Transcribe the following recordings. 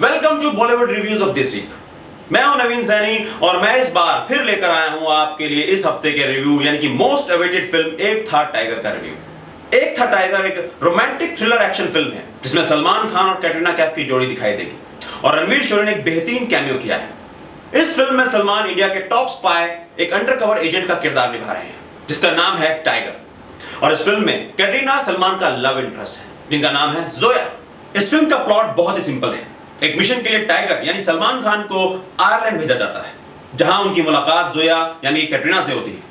Welcome to Bollywood reviews of this week मैं हूँ नवीन सैनी और मैं इस बार फिर लेकर आया हूँ आपके लिए इस हफ़्ते के रिव्यू यानी कि मोस्ट अवेटेड फ़िल्म एक था टाइगर का रिव्यू एक था टाइगर एक रोमांटिक थ्रिलर एक्शन फ़िल्म है, जिसमें सलमान खान और कैटरीना कैफ की जोड़ी दिखाई देगी और रणवीर शोरी ने एक बेहतरीन कैमियो किया है। इस फ़िल्म में सलमान इंडिया के टॉप स्पाई एक अंडरकवर एजेंट का किरदार निभा रहे हैं, जिसका नाम है टाइगर और इस फ़िल्म में कैटरीना सलमान का लव इंटरेस्ट है, जिनका नाम है जोया इस फ़िल्म का प्लॉट बहुत ही सिंपल है। एक मिशन के लिए टाइगर, यानी सलमान खान को आयरलैंड भेजा जाता है, जहाँ उनकी मुलाकात जोया, यानी कैटरीना से होती है,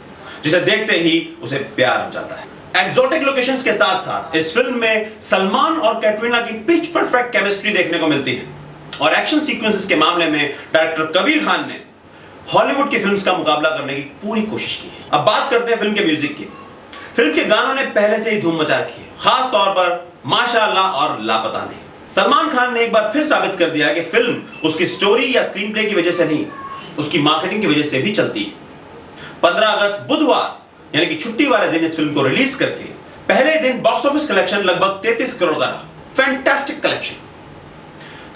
जिसे देखते ही उसे प्यार हो जाता है। एक्सोटिक लोकेशंस के साथ साथ, इस फ़िल्म में सलमान और कैटरीना की पिच परफेक्ट केमिस्ट्री देखने को मिलती है। और एक्शन सीक्वेंसेस के मामले में डायरेक्टर कबीर खान ने हॉलीवुड की फिल्म्स का मुकाबला करने की पूरी कोशिश की है। अब बात करते हैं फ़िल्म के म्यूज़िक की। फ़िल्म के गानों ने पहले से ही धूम मचा रखी है खास तौर पर माशाल्लाह और लापता ने। सलमान खान ने एक बार फिर साबित कर दिया कि फ़िल्म उसकी स्टोरी या स्क्रीन प्ले की वजह से नहीं, उसकी मार्केटिंग की वजह से भी चलती है। 15 अगस्त, बुधवार, यानी कि छुट्टी वाले दिन इस फ़िल्म को रिलीज़ करके, पहले दिन बॉक्स ऑफ़िस कलेक्शन लगभग 33 करोड़ का रहा। फैंटास्टिक कलेक्शन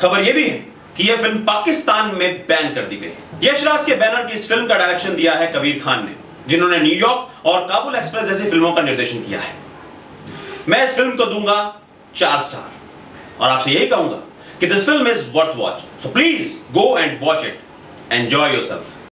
खबर यह भी है कि यह फ़िल्म पाकिस्तान में बैन कर दी गई यशराज के बैनर की इस फ़िल्म का डायरेक्शन दिया है कबीर खान ने, जिन्होंने न्यूयॉर्क और काबुल एक्सप्रेस जैसी फ़िल्मों का निर्देशन किया है। मैं इस फ़िल्म को दूँगा चार स्टार और आपसे यही कहूँगा कि this film is worth watch so please go and watch it enjoy yourself